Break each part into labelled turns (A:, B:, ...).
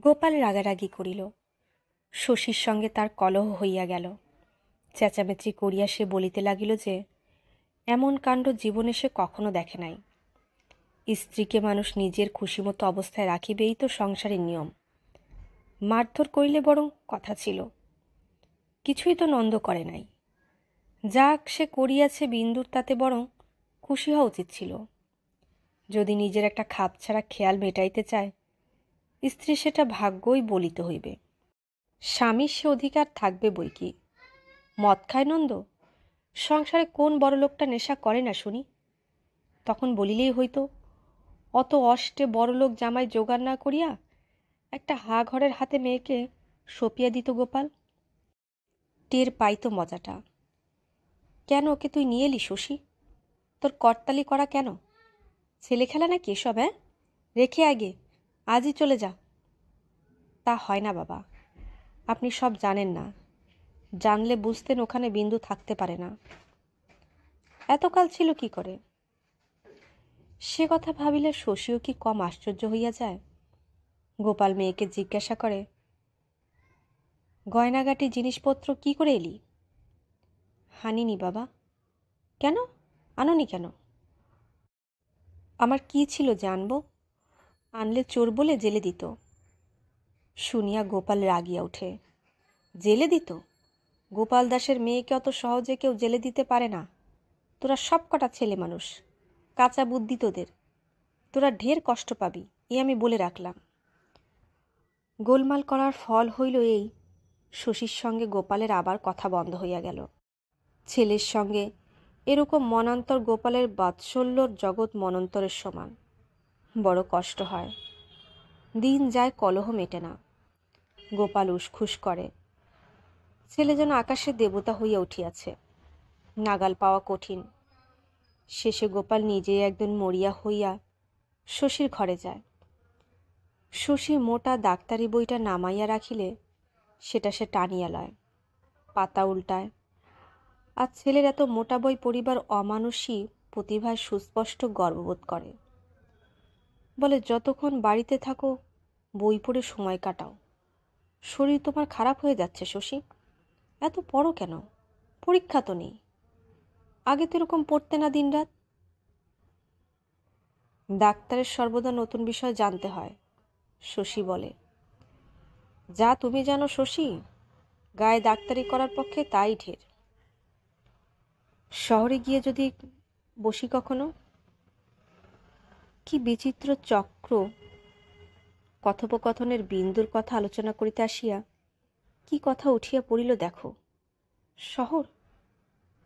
A: গোপাল রাগারাগি করিল। শশীর সঙ্গে তার কলহ হইয়া গেল। চেঁচামেচি করিয়া সে বলিতে লাগিল যে, এমন কাণ্ড জীবনে সে কখনো দেখে নাই। স্ত্রীকে মানুষ নিজের খুশিমতো অবস্থায় রাখিবেই তো সংসারের নিয়ম। মারধর করিলে বরং কথা ছিল। কিছুই তো নন্দ করে নাই। যাক সে করিয়াছে বিন্দুর তাতে বরং খুশি হওয়া উচিত ছিল। যদি নিজের একটা খাপ ছাড়া খেয়াল মেটাইতে চায় স্ত্রী সেটা ভাগ্যই বলিতে হইবে। স্বামীর সে অধিকার থাকবে বই কি? মদ খায় নন্দ? সংসারে কোন বড় লোকটা নেশা করে না শুনি? তখন বলিলেই হইতো, অত অষ্টে বড়লোক জামাই জোগাড় না করিয়া একটা হা ঘরের হাতে মেয়েকে সপিয়া দিত গোপাল। টের পাইতো মজাটা। কেন ওকে তুই নিয়ে এলি শশী? তোর করতালি করা কেন? ছেলে খেলা নাকি এসব হ্যাঁ? রেখে আগে। আজই চলে যা। তা হয় না বাবা। আপনি সব জানেন না। জানলে বুঝতেন ওখানে বিন্দু থাকতে পারে না। এতকাল ছিল কি করে? সে কথা ভাবিলে শশীও কি কম আশ্চর্য হইয়া যায়? গোপাল মেয়েকে জিজ্ঞাসা করে, গয়নাগাটি জিনিসপত্র কি করে এলি? হানিনি বাবা। কেন? আননি কেন? আমার কি ছিল জানব? আনলে চোর বলে জেলে দিত। শুনিয়া গোপাল রাগিয়া ওঠে। জেলে দিত? গোপাল দাসের মেয়েকে অত সহজে কেউ জেলে দিতে পারে না। তোরা সব কটা ছেলে মানুষ, কাঁচা বুদ্ধি তোদের। তোরা ঢের কষ্ট পাবি, এ আমি বলে রাখলাম। গোলমাল করার ফল হইল এই, শশীর সঙ্গে গোপালের আবার কথা বন্ধ হইয়া গেল। ছেলের সঙ্গে এরকম মনান্তর গোপালের বাৎসল্যর জগৎ মনন্তরের সমান। বড় কষ্ট হয়। দিন যায়, কলহ মেটে না। গোপাল উসখুস করে। ছেলে যেন আকাশে দেবতা হইয়া উঠিয়াছে। নাগাল পাওয়া কঠিন। শেষে গোপাল নিজেই একদিন মরিয়া হইয়া শশীর ঘরে যায়। শশী মোটা ডাক্তারি বইটা নামাইয়া রাখিলে সেটা সে টানিয়া লয়, পাতা উল্টায়। আর ছেলের এত মোটা বই পরিবার অমানুষী প্রতিভায় সুস্পষ্ট গর্ববোধ করে। বলে, যতক্ষণ বাড়িতে থাকো, বই পড়ে সময় কাটাও। শরীর তোমার খারাপ হয়ে যাচ্ছে, শশী। এত পড়ো কেন? পরীক্ষা তো নেই। আগে তো এরকম পড়তে না দিনরাত? ডাক্তারের সর্বদা নতুন বিষয় জানতে হয়, শশী বলে। যা তুমি জানো, শশী, গায়ে ডাক্তারি করার পক্ষে তাই ঢের। শহরে গিয়ে যদি বসি কখনো? কি বিচিত্র চক্র? কথোপকথনের বিন্দুর কথা আলোচনা করিতে আসিয়া কি কথা উঠিয়া পড়িল দেখো। শহর?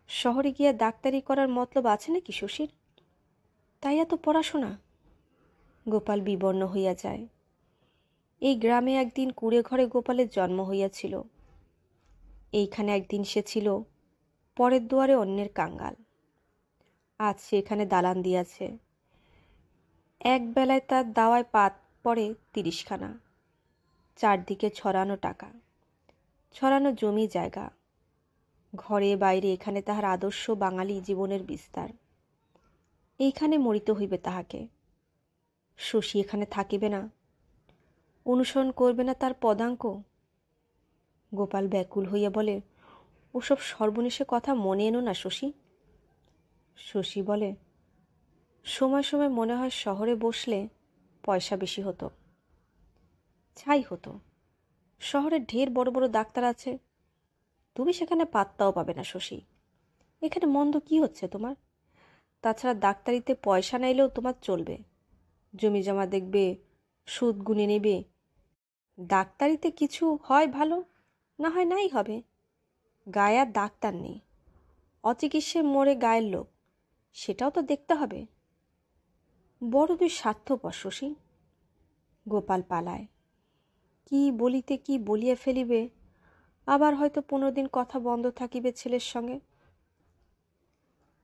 A: শহরে গিয়া ডাক্তারি করার মতলব আছে নাকি শশীর? তাই এত পড়াশোনা? গোপাল বিবর্ণ হইয়া যায়। এই গ্রামে একদিন কুড়ে ঘরে গোপালের জন্ম হইয়াছিল। এইখানে একদিন সে ছিল পরের দুয়ারে অন্যের কাঙ্গাল। আজ সে এখানে দালান দিয়াছে। এক বেলায় তার দাওয়ায় পাত পড়ে তিরিশখানা। চারদিকে ছড়ানো টাকা, ছড়ানো জমি জায়গা। ঘরে বাইরে এখানে তাহার আদর্শ বাঙালি জীবনের বিস্তার। এইখানে মরিতে হইবে তাহাকে। শশী এখানে থাকিবে না। অনুসরণ করবে না তার পদাঙ্ক। গোপাল ব্যাকুল হইয়া বলে, ওসব সর্বনেশে কথা মনে এনো না শশী? শশী বলে সময় সময় মনে হয় শহরে বসলে পয়সা বেশি হতো। ছাই হতো। শহরে ঢের বড় বড় ডাক্তার আছে। তুমি সেখানে পাত্তাও পাবে না, শশী। এখানে মন্দ কি হচ্ছে তোমার? তাছাড়া ডাক্তারিতে পয়সা নাইলেও তোমার চলবে। জমি জমা দেখবে, সুদ গুনে নেবে। ডাক্তারিতে কিছু হয় ভালো, না হয় নাই হবে। গায়ে আর ডাক্তার নেই। অচিকিৎসে মরে গায়ের লোক, সেটাও তো দেখতে হবে। বড় তুই স্বার্থপর শশী। গোপাল পালায়। কি বলিতে কি বলিয়া ফেলিবে? আবার হয়তো পনেরো দিন কথা বন্ধ থাকিবে ছেলের সঙ্গে।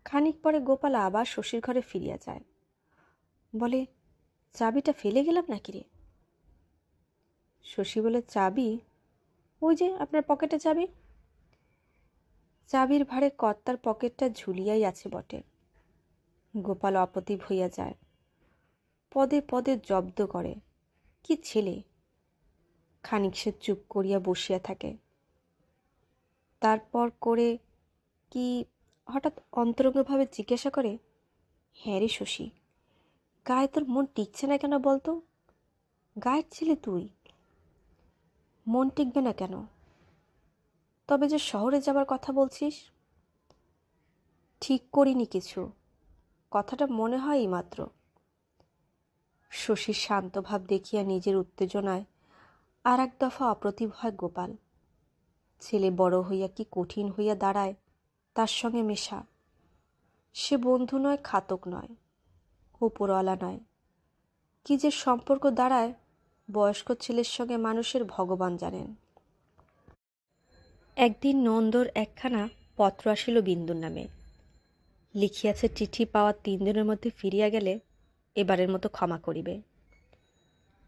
A: খানিক পরে গোপাল আবার শশীর ঘরে ফিরিয়া যায়। বলে, চাবিটা ফেলে গেলাম নাকি রে? শশী বলে, চাবি? ওই যে আপনার পকেটে চাবি? চাবির ভারে কর্তার পকেটটা ঝুলিয়াই আছে বটে। গোপাল অপতিভ হইয়া যায়। পদে পদে জব্দ করে। কি ছেলে? খানিক সে চুপ করিয়া বসিয়া থাকে। তারপর করে কি হঠাৎ অন্তরঙ্গভাবে জিজ্ঞাসা করে হ্যাঁ রে শশী, গায়ে তোর মন টিকছে না কেন বলতো? গায়ের ছেলে তুই। মন টিকবে না কেন? তবে যে শহরে যাবার কথা বলছিস, ঠিক করিনি কিছু। কথাটা মনে হয় মাত্র। শশীর শান্ত ভাব দেখিয়া নিজের উত্তেজনায় আর এক দফা অপ্রতিভ হয় গোপাল। ছেলে বড় হইয়া কি কঠিন হইয়া দাঁড়ায় তার সঙ্গে মেশা। সে বন্ধু নয়, খাতক নয়, উপরওয়ালা নয়। কি যে সম্পর্ক দাঁড়ায়, বয়স্ক ছেলের সঙ্গে মানুষের ভগবান জানেন। একদিন নন্দর একখানা পত্র আসিল বিন্দুর নামে। লিখিয়াছে, চিঠি পাওয়া তিন দিনের মধ্যে ফিরিয়া গেলে এবারের মতো ক্ষমা করিবে।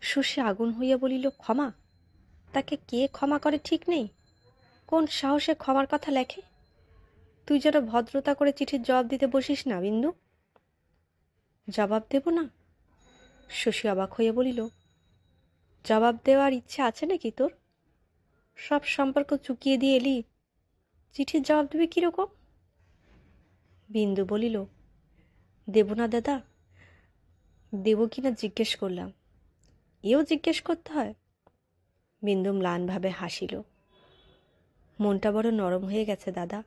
A: শশী আগুন হইয়া বলিল, ক্ষমা? তাকে কে ক্ষমা করে ঠিক নেই? কোন সাহসে ক্ষমার কথা লেখে? তুই যেন ভদ্রতা করে চিঠির জবাব দিতে বসিস না, বিন্দু। জবাব দেব না? শশী অবাক হইয়া বলিল, জবাব দেওয়ার ইচ্ছে আছে নাকি তোর? সব সম্পর্ক চুকিয়ে দিয়ে এলি, চিঠির জবাব দেবে কীরকম? বিন্দু বলিল, দেব না দাদা দেব কি না জিজ্ঞেস করলাম। এও জিজ্ঞেস করতে হয়? বিন্দু ম্লানভাবে হাসিল। মনটা বড় নরম হয়ে গেছে, দাদা।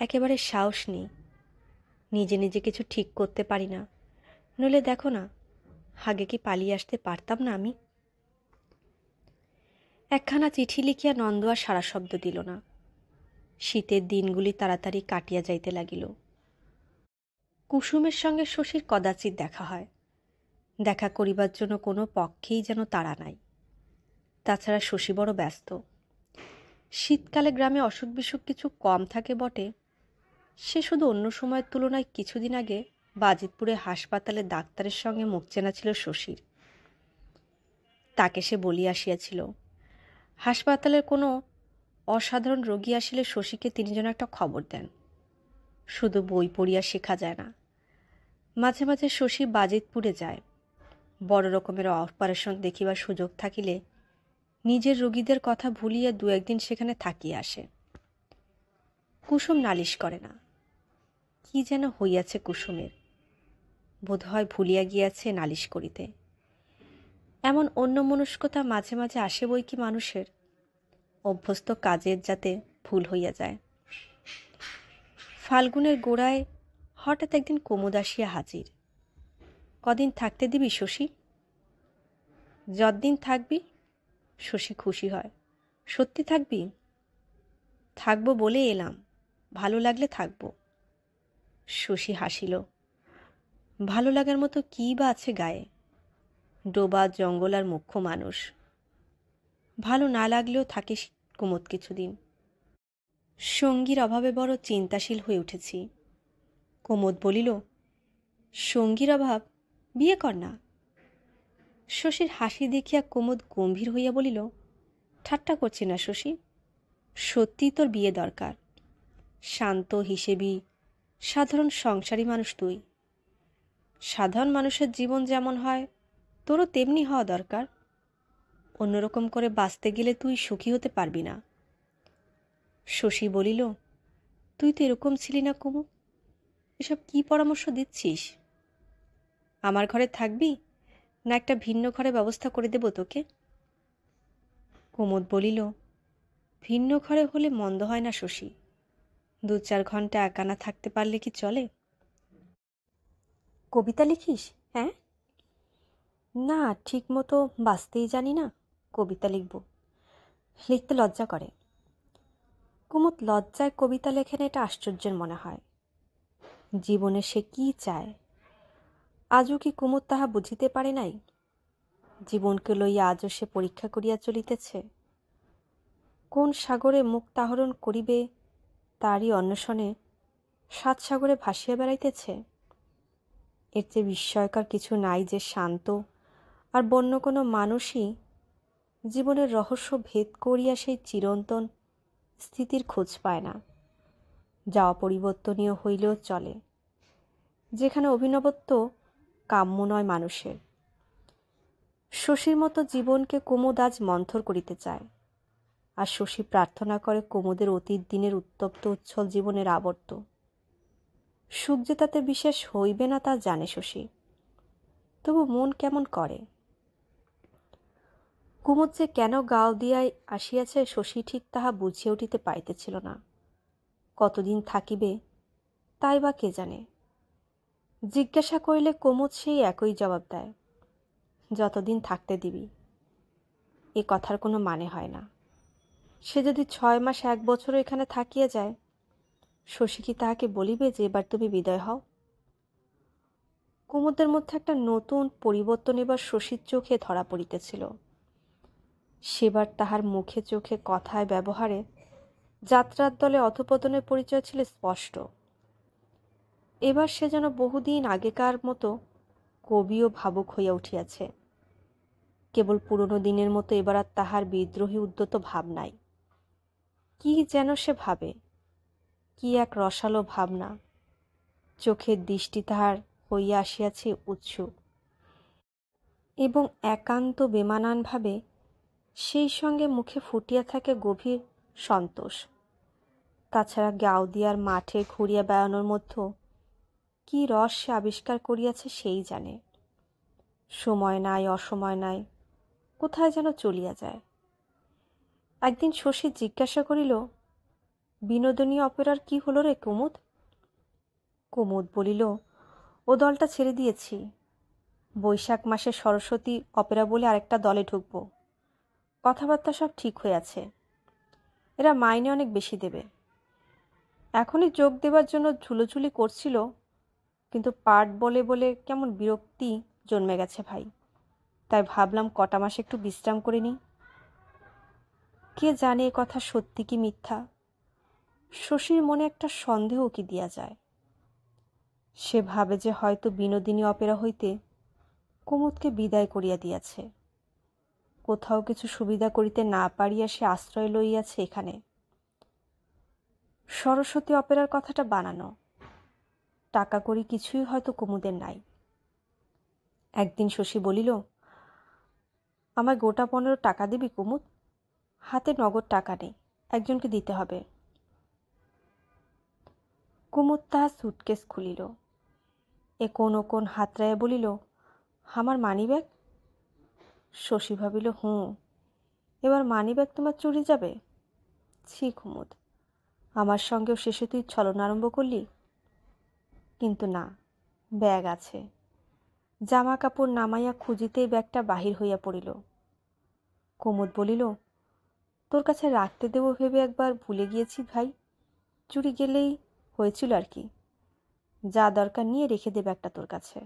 A: একেবারে সাহস নেই। নিজে নিজে কিছু ঠিক করতে পারি না। নইলে দেখো না, আগে কি পালিয়ে আসতে পারতাম না আমি? একখানা চিঠি লিখিয়া নন্দ আর সারা শব্দ দিল না। শীতের দিনগুলি তাড়াতাড়ি কাটিয়া যাইতে লাগিল। কুসুমের সঙ্গে শশীর কদাচিৎ দেখা হয়। দেখা করিবার জন্য কোনো পক্ষেই যেন তাড়া নাই। তাছাড়া শশী বড় ব্যস্ত। শীতকালে গ্রামে অসুখ বিসুখ কিছু কম থাকে বটে। সে শুধু অন্য সময়ের তুলনায় কিছুদিন আগে বাজিতপুরে হাসপাতালে ডাক্তারের সঙ্গে মুখ চেনা ছিল শশীর। তাকে সে বলিয়া আসিয়াছিল। হাসপাতালের কোনো অসাধারণ রোগী আসিলে শশীকে তিনি যেন একটা খবর দেন। শুধু বই পড়িয়া শেখা যায় না। মাঝে মাঝে শশী বাজিতপুরে যায়। বড় রকমের অপারেশন দেখিবার সুযোগ থাকিলে নিজের রোগীদের কথা ভুলিয়া দু একদিন সেখানে থাকিয়ে আসে। কুসুম নালিশ করে না। কি যেন হইয়াছে কুসুমের। বোধহয় ভুলিয়া গিয়াছে নালিশ করিতে। এমন অন্য মনস্কতা মাঝে মাঝে আসে বই কি মানুষের? অভ্যস্ত কাজের যাতে ভুল হইয়া যায়। ফাল্গুনের গোড়ায় হঠাৎ একদিন কুমুদ আসিয়া হাজির। কদিন থাকতে দিবি শশী? যতদিন থাকবি, শশী খুশি হয়। সত্যি থাকবি? থাকব বলে এলাম। ভালো লাগলে থাকব। শশী হাসিল। ভালো লাগার মতো কী বা আছে গায়ে? ডোবা, জঙ্গল আর মুখ্য মানুষ। ভালো না লাগলেও থাকে কুমোদ কিছুদিন। সঙ্গীর অভাবে বড় চিন্তাশীল হয়ে উঠেছি। কুমোদ বলিল, সঙ্গীর অভাব? বিয়ে কর না। শশীর হাসি দেখিয়া কুমুদ গম্ভীর হইয়া বলিল, ঠাট্টা করছি না শশী, সত্যি তোর বিয়ে দরকার। শান্ত হিসেবি, সাধারণ সংসারী মানুষ তুই। সাধারণ মানুষের জীবন যেমন হয়, তোরও তেমনি হওয়া দরকার। অন্যরকম করে বাঁচতে গেলে তুই সুখী হতে পারবি না। শশী বলিল, তুই তো এরকম ছিলি না কুমু, এসব কি পরামর্শ দিচ্ছিস? আমার ঘরে থাকবি? না একটা ভিন্ন ঘরে ব্যবস্থা করে দেব তোকে? কুমুদ বলিল, ভিন্ন ঘরে হলে মন্দ হয় না শশী। দু চার ঘণ্টা একানা থাকতে পারলে কি চলে? কবিতা লিখিস হ্যাঁ? না ঠিক মতো বাঁচতেই জানি না, কবিতা লিখব। লিখতে লজ্জা করে। কুমুদ লজ্জায় কবিতা লেখেন এটা আশ্চর্যের মনে হয়। জীবনে সে কি চায়? আজও কি কুমুদ তাহা বুঝিতে পারে নাই? জীবনকে লইয়া আজও সে পরীক্ষা করিয়া চলিতেছে। কোন সাগরে মুখ তাহরণ করিবে, তারই অন্বেষণে সাত সাগরে ভাসিয়া বেড়াইতেছে। এর চেয়ে বিস্ময়কর কিছু নাই যে শান্ত আর বন্য কোনো মানুষই জীবনের রহস্য ভেদ করিয়া সেই চিরন্তন স্থিতির খোঁজ পায় না। যা অপরিবর্তনীয় হইলেও চলে। যেখানে অভিনবত্ব কাম্য নয় মানুষের। শশীর মতো জীবনকে কুমুদ আজ মন্থর করিতে চায়। আর শশী প্রার্থনা করে কুমুদের অতীত দিনের উত্তপ্ত উচ্ছল জীবনের আবর্ত। সুখ যে তাতে বিশেষ হইবে না তা জানে শশী। তবু মন কেমন করে? কুমুদ যে কেন গাও দিয়ায় আসিয়াছে শশী ঠিক তাহা বুঝিয়া উঠিতে পারিতেছিল না। কতদিন থাকিবে, তাই বা কে জানে? জিজ্ঞাসা করিলে কুমুদ সেই একই জবাব দেয়, যতদিন থাকতে দিবি। এ কথার কোনো মানে হয় না। সে যদি ছয় মাস এক বছর এখানে থাকিয়া যায়, শশী কি তাহাকে বলিবে যে এবার তুমি বিদায় হও? কুমুদের মধ্যে একটা নতুন পরিবর্তন এবার শশীর চোখে ধরা পড়িতেছিল। সেবার তাহার মুখে চোখে কথায় ব্যবহারে যাত্রার দলে অধপতনের পরিচয় ছিল স্পষ্ট। এবার সে যেন বহুদিন আগেকার মতো কবি ও ভাবুক হইয়া উঠিয়াছে। কেবল পুরনো দিনের মতো এবার আর তাহার বিদ্রোহী উদ্যত ভাব নাই। কি যেন সে ভাবে, কি এক রসালো ভাবনা। চোখের দৃষ্টি তাহার হইয়া আসিয়াছে উৎসুক। এবং একান্ত বেমানানভাবে সেই সঙ্গে মুখে ফুটিয়া থাকে গভীর সন্তোষ। তাছাড়া গাউদিয়ার মাঠে ঘুরিয়া বেড়ানোর মধ্যে কি রস সে আবিষ্কার করিয়াছে সেই জানে। সময় নাই, অসময় নাই, কোথায় যেন চলিয়া যায়। একদিন শশী জিজ্ঞাসা করিল, বিনোদনী অপেরার কি হলো রে কুমুদ? কুমুদ বলিল, ও দলটা ছেড়ে দিয়েছি। বৈশাখ মাসে সরস্বতী অপেরা বলে আরেকটা দলে ঢুকব। কথাবার্তা সব ঠিক হয়ে আছে। এরা মাইনে অনেক বেশি দেবে। এখনই যোগ দেবার জন্য ঝুলোঝুলি করছিল কিন্তু পাঠ বলে বলে কেমন বিরক্তি জন্মে গেছে ভাই। তাই ভাবলাম কটা মাসে একটু বিশ্রাম করে নিই। কে জানে এ কথা সত্যি কি মিথ্যা? শশীর মনে একটা সন্দেহ কি দিয়া যায়। সে ভাবে যে হয়তো বিনোদিনী অপেরা হইতে কুমুদকে বিদায় করিয়া দিয়াছে। কোথাও কিছু সুবিধা করিতে না পারিয়া সে আশ্রয় লইয়াছে এখানে। সরস্বতী অপেরার কথাটা বানানো। টাকা করি কিছুই হয়তো কুমুদের নাই। একদিন শশী বলিল আমার গোটা পনেরো টাকা দিবি কুমুদ? হাতে নগদ টাকা নেই, একজনকে দিতে হবে। কুমুদ তাহার সুটকেস খুলিল। এ কোন ও কোন হাতরায় বলিল, আমার মানি ব্যাগ শশী ভাবিল, হুঁ, এবার মানি ব্যাগ তোমার চুরি যাবে? ছি কুমুদ, আমার সঙ্গেও শেষে তুই ছলন আরম্ভ করলি? কিন্তু না, ব্যাগ আছে। জামা কাপড় নামাইয়া খুঁজিতেই ব্যাগটা বাহির হইয়া পড়িল। কুমুদ বলিল, তোর কাছে রাখতে দেবো ভেবে একবার ভুলে গিয়েছি ভাই। চুরি গেলেই হয়েছিল আর কি। যা দরকার নিয়ে রেখে দে ব্যাগটা তোর কাছে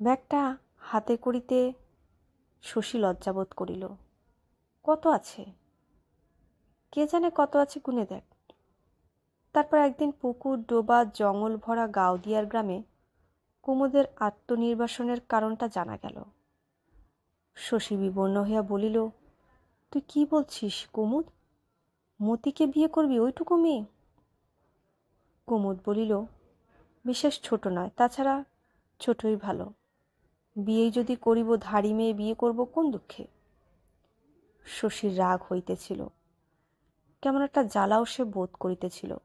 A: ব্যাগটা হাতে করিতে শশী লজ্জাবোধ করিল, কত আছে? কে জানে কত আছে গুনে দেখ। তারপর একদিন পুকুর, ডোবা, জঙ্গল ভরা গাউদিয়ার গ্রামে কুমুদের আত্মনির্বাসনের কারণটা জানা গেল। শশী বিবর্ণ হইয়া বলিল, তুই কি বলছিস কুমুদ? মতিকে বিয়ে করবি ওইটুকু মেয়ে? কুমুদ বলিল, বিশেষ ছোট নয়, তাছাড়া ছোটই ভালো। বিয়েই যদি করিব ধাড়ি মেয়ে, বিয়ে করব কোন দুঃখে? শশীর রাগ হইতেছিল। কেমন একটা জ্বালাও সে বোধ করিতেছিল।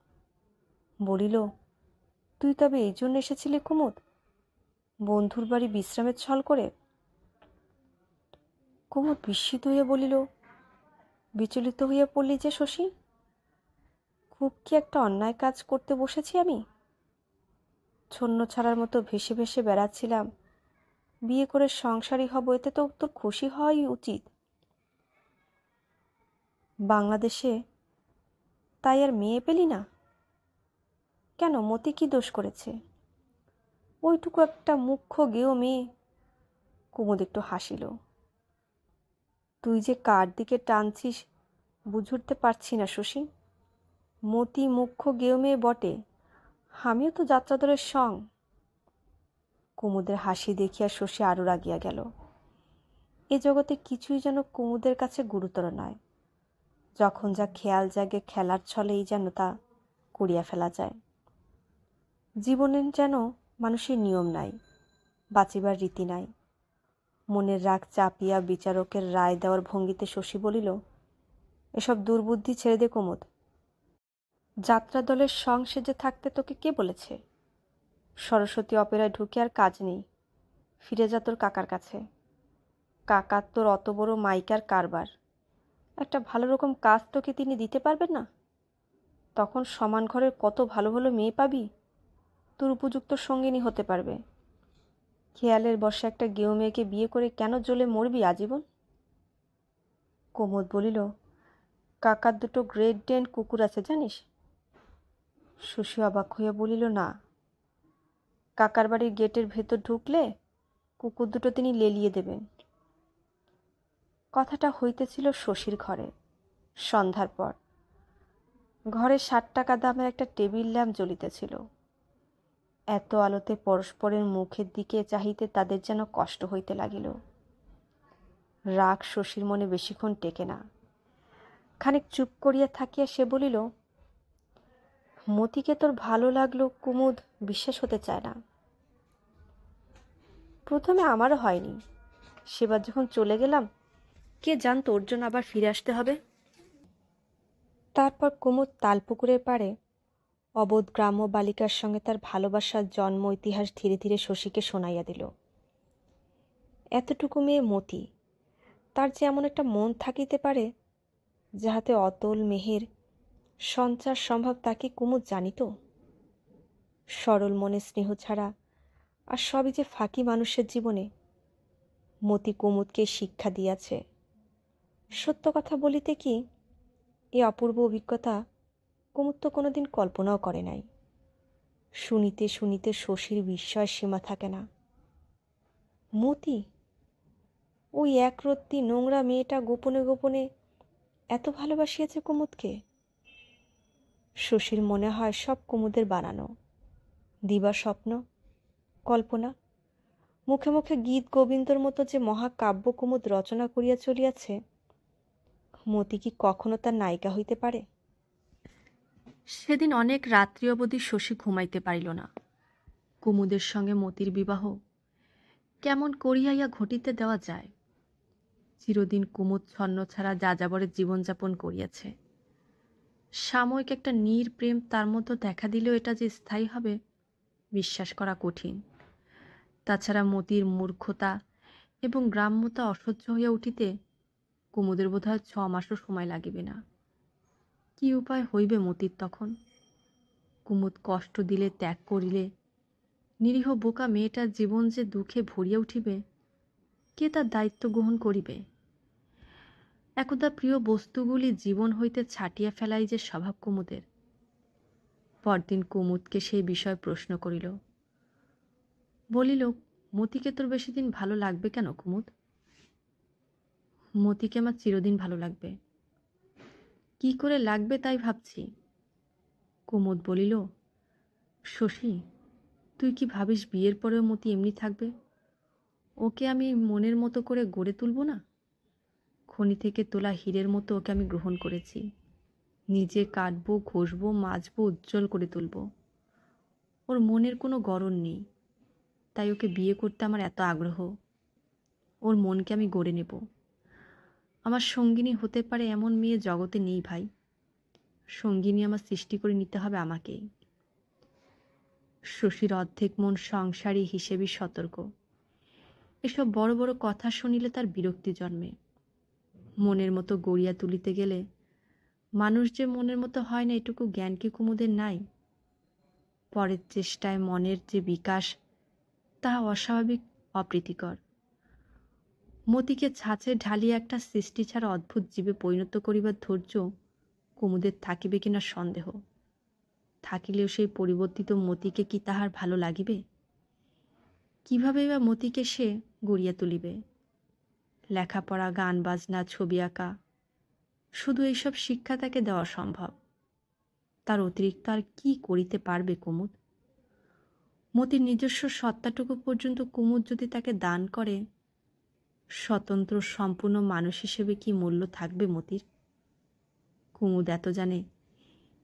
A: বলিল, তুই তবে এই জন্য এসেছিলি কুমুদ? বন্ধুর বাড়ি বিশ্রামের ছল করে? কুমুদ বিস্মিত হইয়া বলিল, বিচলিত হইয়া পড়লি যে শশী? খুব কি একটা অন্যায় কাজ করতে বসেছি আমি? ছন্ন ছাড়ার মতো ভেসে ভেসে বেড়াচ্ছিলাম। বিয়ে করে সংসারী হব, এতে তো তোর খুশি হওয়াই উচিত। বাংলাদেশে তাই আর মেয়ে পেলি না? কেন মতি কি দোষ করেছে? ওইটুকু একটা মুখ্য গেও মেয়ে। কুমুদ একটু হাসিল। তুই যে কার দিকে টানছিস বুঝুরতে পারছি না শশী। মতি মুখ্য গেও মেয়ে বটে। আমিও তো যাত্রাদলের সং। কুমুদের হাসি দেখিয়া শশী আরও রাগিয়া গেল। এ জগতে কিছুই যেন কুমুদের কাছে গুরুতর নয়। যখন যা খেয়াল জাগে খেলার ছলেই যেন তা করিয়া ফেলা যায়। জীবনের যেন মানুষের নিয়ম নাই, বাঁচিবার রীতি নাই। মনের রাগ চাপিয়া বিচারকের রায় দেওয়ার ভঙ্গিতে শশী বলিল, এসব দুর্বুদ্ধি ছেড়ে দে কোমদ। যাত্রা দলের সং সেজে থাকতে তোকে কে বলেছে? সরস্বতী অপেরায় ঢুকে আর কাজ নেই, ফিরে যা তোর কাকার কাছে। কাকার তোর অত বড় মাইকার কারবার। একটা ভালো রকম কাজ তোকে তিনি দিতে পারবেন না? তখন সমান ঘরের কত ভালো ভালো মেয়ে পাবি? তোর উপযুক্ত সঙ্গিনী হতে পারবে। খেয়ালের বসে একটা গেও মেয়েকে বিয়ে করে কেন জ্বলে মরবি আজীবন? কোমদ বলিল, কাকার দুটো গ্রেট ডেন কুকুর আছে, জানিস? শশী অবাক হইয়া বলিল, না। কাকার বাড়ির গেটের ভেতর ঢুকলে কুকুর দুটো তিনি লেলিয়ে দেবেন। কথাটা হইতেছিল শশীর ঘরে। সন্ধ্যার পর। ঘরে ষাট টাকা দামের একটা টেবিল ল্যাম্প জ্বলিতেছিল। এত আলোতে পরস্পরের মুখের দিকে চাহিতে তাদের যেন কষ্ট হইতে লাগিল। রাগ শশীর মনে বেশিক্ষণ টেকে না। খানিক চুপ করিয়া থাকিয়া সে বলিল, মতিকে তোর ভালো লাগল কুমুদ বিশ্বাস হতে চায় না। প্রথমে আমারও হয়নি। সেবার যখন চলে গেলাম, কে জানতো ওর জন্য আবার ফিরে আসতে হবে? তারপর কুমুদ তালপুকুরের পাড়ে অবোধ গ্রাম্য বালিকার সঙ্গে তার ভালোবাসার জন্ম ইতিহাস ধীরে ধীরে শশীকে শোনাইয়া দিল। এতটুকু মেয়ে মতি, তার যে এমন একটা মন থাকিতে পারে, যাহাতে অতল মেহের সঞ্চার সম্ভব তাকে কুমুদ জানিত? সরল মনে স্নেহ ছাড়া আর সবই যে ফাঁকি মানুষের জীবনে, মতি কুমুদকে শিক্ষা দিয়াছে। সত্য কথা বলিতে কি এ অপূর্ব অভিজ্ঞতা কুমুদ তো কোনোদিন কল্পনাও করে নাই। শুনিতে শুনিতে শশীর বিস্ময় সীমা থাকে না। মতি, ওই একরত্তি নোংরা মেয়েটা গোপনে গোপনে এত ভালোবাসিয়েছে কুমুদকে? শশীর মনে হয় সব কুমুদের বানানো। দিবা স্বপ্ন, কল্পনা, মুখে মুখে গীত গোবিন্দর মতো যে মহাকাব্য কুমুদ রচনা করিয়া চলিয়াছে। মতি কি কখনো তার নায়িকা হইতে পারে? সেদিন অনেক রাত্রি অবধি শশী ঘুমাইতে পারিল না। কুমুদের সঙ্গে মতির বিবাহ কেমন করিয়াইয়া ঘটিতে দেওয়া যায়? চিরদিন কুমুদ ছন্ন ছাড়া যাযাবরের জীবনযাপন করিয়াছে। সাময়িক একটা নীর প্রেম তার মধ্যে দেখা দিলেও এটা যে স্থায়ী হবে, বিশ্বাস করা কঠিন। তাছাড়া মতির মূর্খতা এবং গ্রাম্যতা অসহ্য হইয়া উঠিতে কুমুদের বোধহয় ছ মাসও সময় লাগিবে না। কি উপায় হইবে মতির তখন? কুমুদ কষ্ট দিলে, ত্যাগ করিলে, নিরীহ বোকা মেয়েটার জীবন যে দুঃখে ভরিয়া উঠিবে, কে তার দায়িত্ব গ্রহণ করিবে? একদা প্রিয় বস্তুগুলি জীবন হইতে ছাটিয়া ফেলাই যে স্বভাব কুমুদের। পরদিন কুমুদকে সেই বিষয়ে প্রশ্ন করিল, বলিল, মতিকে তোর বেশি দিন ভালো লাগবে কেন কুমুদ? মতিকে আমার চিরদিন ভালো লাগবে। কি করে লাগবে তাই ভাবছি। কুমুদ বলিল, শশী, তুই কি ভাবিস বিয়ের পরেও মতি এমনি থাকবে? ওকে আমি মনের মতো করে গড়ে তুলব না? খনি থেকে তোলা হীরের মতো ওকে আমি গ্রহণ করেছি। নিজে কাটবো, ঘষবো, মাজবো, উজ্জ্বল করে তুলব। ওর মনের কোনো গরণ নেই। তাই ওকে বিয়ে করতে আমার এত আগ্রহ। ওর মনকে আমি গড়ে নেব। আমার সঙ্গিনী হতে পারে এমন মেয়ে জগতে নেই ভাই। সঙ্গিনী আমার সৃষ্টি করে নিতে হবে আমাকেই। শশীর অর্ধেক মন সংসারী হিসেবে সতর্ক। এসব বড় বড় কথা শুনিলে তার বিরক্তি জন্মে। মনের মতো গড়িয়া তুলিতে গেলে মানুষ যে মনের মতো হয় না, এটুকু জ্ঞান কি কুমুদের নাই? পরের চেষ্টায় মনের যে বিকাশ, তাহা অস্বাভাবিক, অপ্রীতিকর। মতিকে ছাঁচে ঢালিয়ে একটা সৃষ্টি ছাড়া অদ্ভুত জীবে পরিণত করিবার ধৈর্য কুমুদের থাকিবে কিনা সন্দেহ। থাকিলেও সেই পরিবর্তিত মতিকে কি তাহার ভালো লাগিবে? কীভাবে বা মতিকে সে গড়িয়া তুলিবে? লেখাপড়া গান বাজনা ছবি আঁকা, শুধু এইসব শিক্ষা তাকে দেওয়া সম্ভব। তার অতিরিক্ত আর কি করিতে পারবে কুমুদ? মতির নিজস্ব সত্তাটুকু পর্যন্ত কুমুদ যদি তাকে দান করে স্বতন্ত্র, সম্পূর্ণ মানুষ হিসেবে কি মূল্য থাকবে মতির? কুমুদ এত জানে।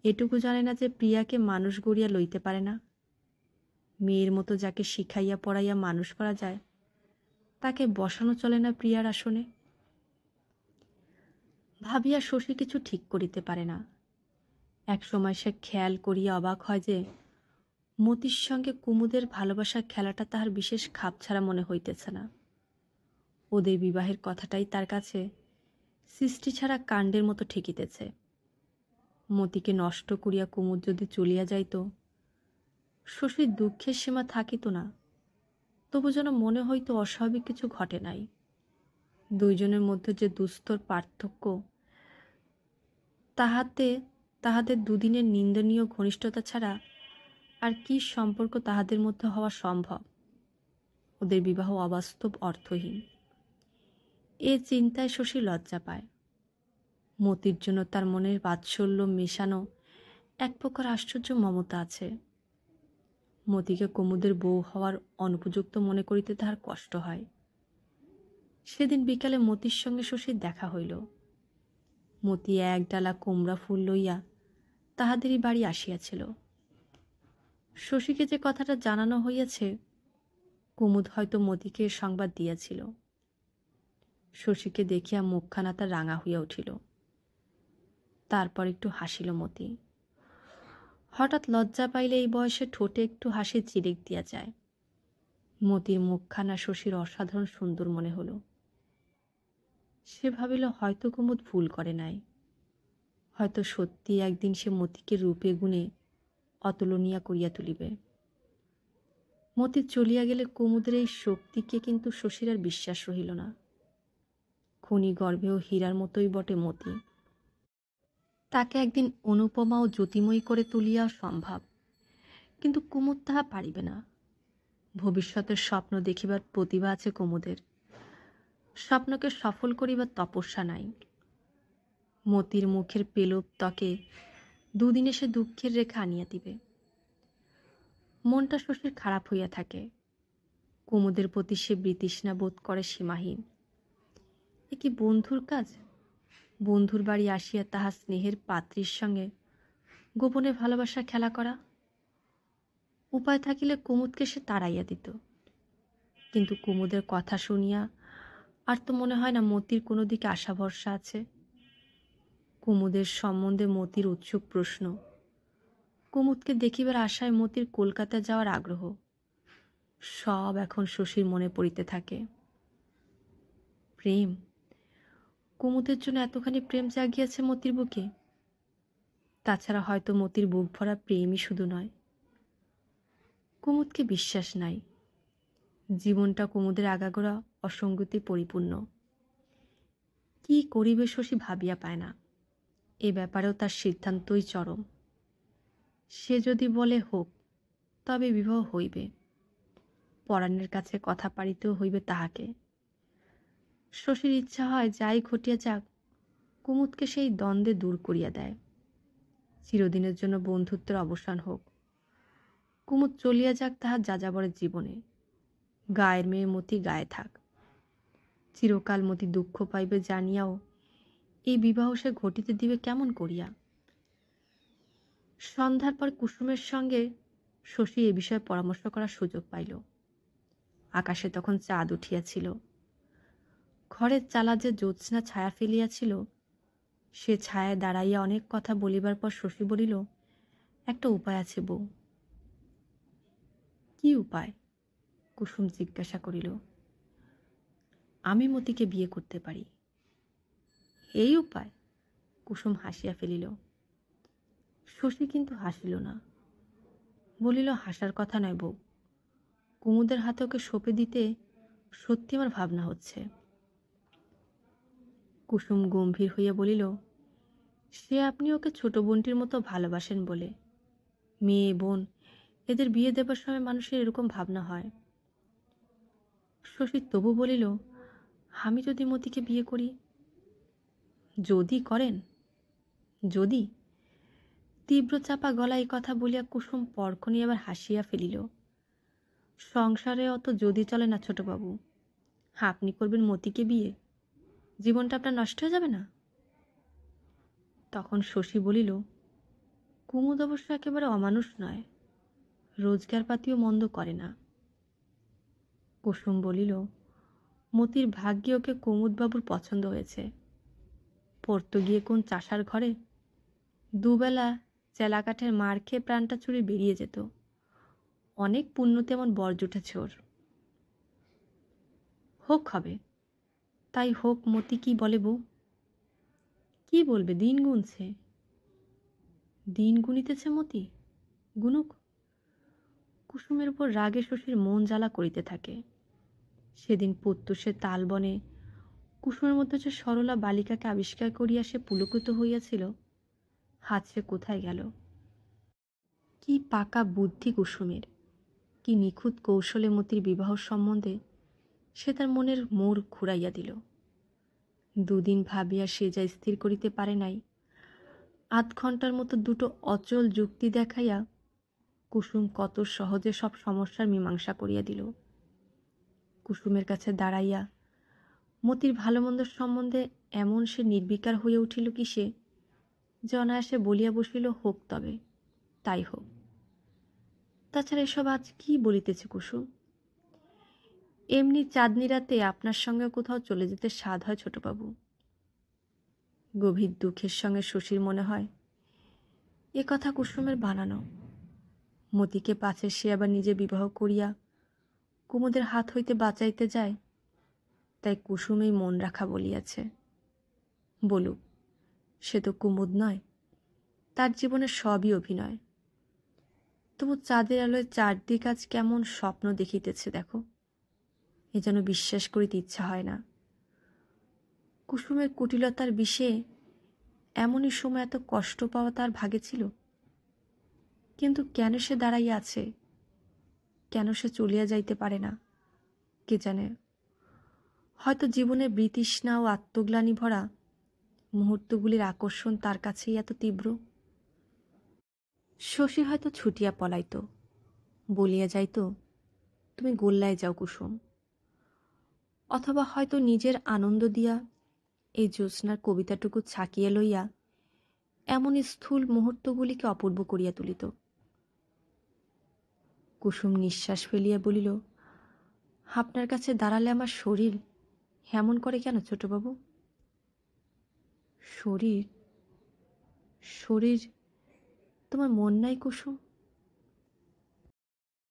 A: এটুকু জানে না যে প্রিয়াকে মানুষ গড়িয়া লইতে পারে না। মেয়ের মতো যাকে শিখাইয়া পড়াইয়া মানুষ করা যায়, তাকে বসানো চলে না প্রিয়ার আসনে? ভাবিয়া শশী কিছু ঠিক করিতে পারে না। এক সময় সে খেয়াল করিয়া অবাক হয় যে, মতির সঙ্গে কুমুদের ভালোবাসার খেলাটা তাহার বিশেষ খাপ ছাড়া মনে হইতেছে না। ওদের বিবাহের কথাটাই তার কাছে সৃষ্টি ছাড়া কাণ্ডের মতো ঠেকিতেছে। মতিকে নষ্ট করিয়া কুমুদ যদি চলিয়া যাইত, শশীর দুঃখের সীমা থাকিত না, তবু যেন মনে হইতো অস্বাভাবিক কিছু ঘটে নাই। দুইজনের মধ্যে যে দুস্তর পার্থক্য, তাহাতে, তাহাদের দুদিনের নিন্দনীয় ঘনিষ্ঠতা ছাড়া আর কি সম্পর্ক তাহাদের মধ্যে হওয়া সম্ভব? ওদের বিবাহ অবাস্তব অর্থহীন। এ চিন্তায় শশী লজ্জা পায়। মতির জন্য তার মনের বাৎসল্য মেশানো এক প্রকার আশ্চর্য মমতা আছে। মতিকে কুমুদের বউ হওয়ার অনুপযুক্ত মনে করিতে তাহার কষ্ট হয়। সেদিন বিকালে মতির সঙ্গে শশীর দেখা হইল। মতি এক ডালা কুমড়া ফুল লইয়া তাহাদেরই বাড়ি আসিয়াছিল। শশীকে যে কথাটা জানানো হইয়াছে, কুমুদ হয়তো মতিকে সংবাদ দিয়াছিল। শশীকে দেখিয়া মুখখানা তার রাঙা হইয়া উঠিল। তারপর একটু হাসিল মতি। হঠাৎ লজ্জা পাইলে এই বয়সে ঠোঁটে একটু হাসি চিরেক দিয়া যায়। মতির মুখখানা শশীর অসাধারণ সুন্দর মনে হলো। সে ভাবিল হয়তো কুমুদ ভুল করে নাই। হয়তো সত্যি একদিন সে মতিকে রূপে গুণে অতুলনীয়া করিয়া তুলিবে। মতি চলিয়া গেলে কুমুদের এই শক্তিকে কিন্তু শশীর আর বিশ্বাস রহিল না। খনি গর্ভেও হীরার মতোই বটে মতি। তাকে একদিন অনুপমা ও জ্যোতিময়ী করে তুলিয়া সম্ভব। কিন্তু কুমুদ তাহা পারিবে না। ভবিষ্যতের স্বপ্ন দেখিবার প্রতিভা আছে কুমুদের। স্বপ্নকে সফল করিবার তপস্যা নাই। মতির মুখের পেলব ত্বকে দুদিনে সে দুঃখের রেখা আনিয়া দিবে। মনটা শশীর খারাপ হইয়া থাকে। কুমুদের প্রতি সে বৃতৃষ্ণা বোধ করে সীমাহীন। এ কি বন্ধুর কাজ? বন্ধুর বাড়ি আসিয়া তাহার স্নেহের পাত্রীর সঙ্গে গোপনে ভালোবাসা খেলা করা। উপায় থাকিলে কুমুদকে সে তাড়াইয়া দিত। কিন্তু কুমুদের কথা শুনিয়া আর তো মনে হয় না মতির কোনো দিকে আশা ভরসা আছে। কুমুদের সম্বন্ধে মতির উৎসুক প্রশ্ন। কুমুদকে দেখিবার আশায় মতির কলকাতা যাওয়ার আগ্রহ। সব এখন শশীর মনে পড়িতে থাকে। প্রেম কুমুদের জন্য এতখানি প্রেম জাগিয়াছে মতির বুকে? তাছাড়া হয়তো মতির বুক ভরা প্রেমই শুধু নয়। কুমুদকে বিশ্বাস নাই। জীবনটা কুমুদের আগাগোড়া অসঙ্গতি পরিপূর্ণ। কি করিবে শশী ভাবিয়া পায় না। এ ব্যাপারেও তার সিদ্ধান্তই চরম। সে যদি বলে হোক, তবে বিবাহ হইবে। পরাণের কাছে কথা পারিতেও হইবে তাহাকে। শশীর ইচ্ছা হয় যাই ঘটিয়া যাক, কুমুদকে সেই দ্বন্দ্বে দূর করিয়া দেয়। চিরদিনের জন্য বন্ধুত্বের অবসান হোক। কুমুদ চলিয়া যাক তাহার যাযাবরের জীবনে। গায়ের মেয়ে মতি গায়ে থাক। চিরকাল মতি দুঃখ পাইবে জানিয়াও এই বিবাহ সে ঘটিতে দিবে কেমন করিয়া? সন্ধ্যার পর কুসুমের সঙ্গে শশী এ বিষয়ে পরামর্শ করার সুযোগ পাইল। আকাশে তখন চাঁদ উঠিয়াছিল। ঘরের চালা যে জ্যোৎস্না ছায়া ফেলিয়াছিল, সে ছায়ায় দাঁড়াইয়া অনেক কথা বলিবার পর শশী বলিল, একটা উপায় আছে বউ। কি উপায়? কুসুম জিজ্ঞাসা করিল, আমি মতিকে বিয়ে করতে পারি। এই উপায়? কুসুম হাসিয়া ফেলিল, শশী কিন্তু হাসিল না। বলিল, হাসার কথা নয় বউ। কুমুদের হাতে ওকে সঁপে দিতে সত্যি আমার ভাবনা হচ্ছে। কুসুম গম্ভীর হইয়া বলিল, সে আপনি ওকে ছোট বোনটির মতো ভালোবাসেন বলে। মেয়ে, বোন, এদের বিয়ে দেবার সময় মানুষের এরকম ভাবনা হয়। শশী তবু বলিল, আমি যদি মতিকে বিয়ে করি? যদি করেন। যদি? তীব্র চাপা গলায় কথা বলিয়া কুসুম পরক্ষণই আবার হাসিয়া ফেলিল, সংসারে অত যদি চলে না ছোটবাবু। আপনি করবেন মতিকে বিয়ে। জীবনটা আপনার নষ্ট হয়ে যাবে না? তখন শশী বলিল, কুমুদ অবশ্য একেবারে অমানুষ নয় রোজগার পাতিও মন্দ করে না। কুসুম বলিল, মতির ভাগ্যে ওকে কুমুদবাবুর পছন্দ হয়েছে। পড়তো গিয়ে কোন চাষার ঘরে দুবেলা চেলাকাঠের মার খেয়ে প্রাণটা চুরি বেরিয়ে যেত। অনেক পুণ্য তেমন বর জুটেছে ওর। হোক হবে তাই হোক, মতি কি বলে বউ? কি বলবে, দিন গুনছে। দিন গুনিতেছে মতি? গুনুক। কুসুমের উপর রাগে শশীর মন জ্বালা করিতে থাকে। সেদিন প্রত্যুষে তালবনে কুসুমের মধ্যে যে সরলা বালিকাকে আবিষ্কার করিয়া সে পুলকিত হইয়াছিল, হাত সে কোথায় গেল? কি পাকা বুদ্ধি কুসুমের। কি নিখুঁত কৌশলে মতির বিবাহ সম্বন্ধে সে তার মনের মোড় ঘুরাইয়া দিল। দুদিন ভাবিয়া সে যা স্থির করিতে পারে নাই। আধ ঘণ্টার মতো দুটো অচল যুক্তি দেখাইয়া কুসুম কত সহজে সব সমস্যার মীমাংসা করিয়া দিল। কুসুমের কাছে দাঁড়াইয়া মতির ভালো সম্বন্ধে এমন সে নির্বিকার হয়ে উঠিল কি সে? যে অনায়াসে বলিয়া বসিল, হোক তবে, তাই হোক। তাছাড়া এসব আজ কি বলিতেছে কুসুম? এমনি চাঁদনি রাতে আপনার সঙ্গে কোথাও চলে যেতে স্বাদ হয় ছোটবাবু। গভীর দুঃখের সঙ্গে শশীর মনে হয়, এ কথা কুসুমের বানানো। মতিকে পাছে সে আবার নিজে বিবাহ করিয়া কুমুদের হাত হইতে বাঁচাইতে যায়, তাই কুসুমেই মন রাখা বলিয়াছে। বলুক, সে তো কুমুদ নয়, তার জীবনে সবই অভিনয়। তবু চাঁদের আলোয় চারদিক আজ কেমন স্বপ্ন দেখিতেছে দেখো। এ যেন বিশ্বাস করিতে ইচ্ছা হয় না। কুসুমের কুটিলতার বিষে এমনই সময় এত কষ্ট পাওয়া তার ভাগে ছিল। কিন্তু কেন সে দাঁড়াইয়া আছে? কেন সে চলিয়া যাইতে পারে না? কে জানে? হয়তো জীবনে বৃতৃষ্ণা ও আত্মগ্লানি ভরা মুহূর্তগুলির আকর্ষণ তার কাছেই এত তীব্র। শশী হয়তো ছুটিয়া পলাইত, বলিয়া যাইত, তুমি গোল্লায় যাও কুসুম। অথবা হয়তো নিজের আনন্দ দিয়া এই জ্যোৎস্নার কবিতাটুকু ছাকিয়ে লইয়া এমন স্থূল মুহূর্তগুলিকে অপূর্ব করিয়া তুলিত। কুসুম নিঃশ্বাস ফেলিয়া বলিল, আপনার কাছে দাঁড়ালে আমার শরীর হেমন করে কেন ছোটবাবু? শরীর? শরীর? তোমার মন নাই কুসুম?